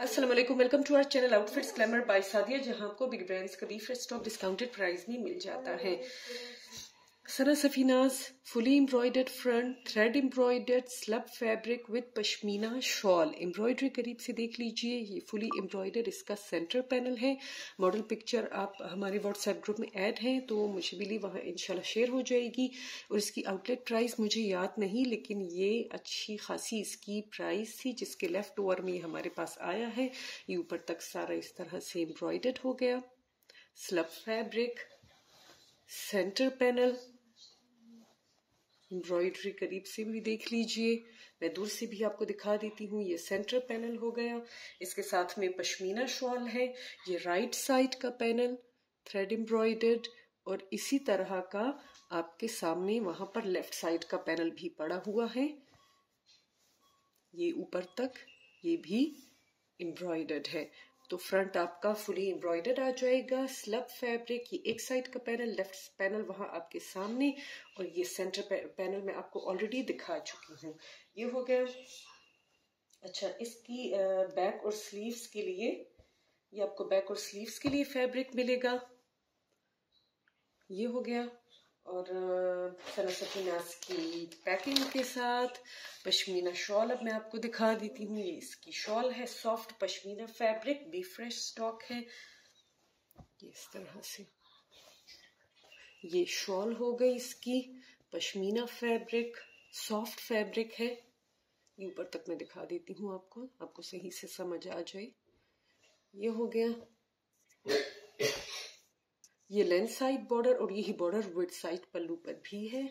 Aslam welcome to our channel outfits glamour by Sadia जहाँ आपको big brands का भी फ्रेश स्टॉक डिस्काउंटेड प्राइस में मिल जाता है। Sana Safinaz fully embroidered front thread embroidered slub fabric with pashmina shawl embroidery करीब से देख लीजिए, ये फुली एम्ब्रॉयडर्ड इसका सेंटर पैनल है। मॉडल पिक्चर आप हमारे व्हाट्सएप ग्रुप में ऐड हैं तो मुझे बिलीव वहाँ इंशाल्लाह शेयर हो जाएगी। और इसकी आउटलेट प्राइस मुझे याद नहीं, लेकिन ये अच्छी खासी इसकी प्राइस थी, जिसके लेफ़्ट ओवर में ये हमारे पास आया है। ये ऊपर तक सारा इस तरह से एम्ब्रॉयडर्ड हो गया। Slub fabric center panel embroidery करीब से भी देख लीजिए। मैं दूर से भी आपको दिखा देती हूँ, ये सेंटर पैनल हो गया। इसके साथ में पश्मीना शॉल है, ये राइट साइड का पैनल थ्रेड एम्ब्रॉयडर्ड और इसी तरह का आपके सामने वहाँ पर लेफ़्ट साइड का पैनल भी पड़ा हुआ है। ये ऊपर तक ये भी एम्ब्रॉयडर्ड है। तो फ्रंट आपका फुली एम्ब्रॉयडर्ड आ जाएगा। स्लब फैब्रिक ये एक साइड का पैनल लेफ़्ट पैनल वहाँ आपके सामने और ये सेंटर पैनल मैं आपको ऑलरेडी दिखा चुकी हूँ। ये हो गया। अच्छा इसकी बैक और स्लीव्स के लिए, ये आपको बैक और स्लीव्स के लिए फैब्रिक मिलेगा। ये हो गया। और सरस्वती सनासफीनास की पैकिंग के साथ पश्मीना शॉल अब मैं आपको दिखा देती हूँ। ये इसकी शॉल है soft pashmina fabric be fresh stock है। ये इस तरह से। ये शॉल हो गई इसकी, पश्मीना फैब्रिक सॉफ्ट फैब्रिक है। ये ऊपर तक मैं दिखा देती हूँ आपको आपको सही से समझ आ जाए। ये हो गया। ये लेंथ साइड बॉर्डर और यही बॉर्डर विड साइड पल्लू पर भी है।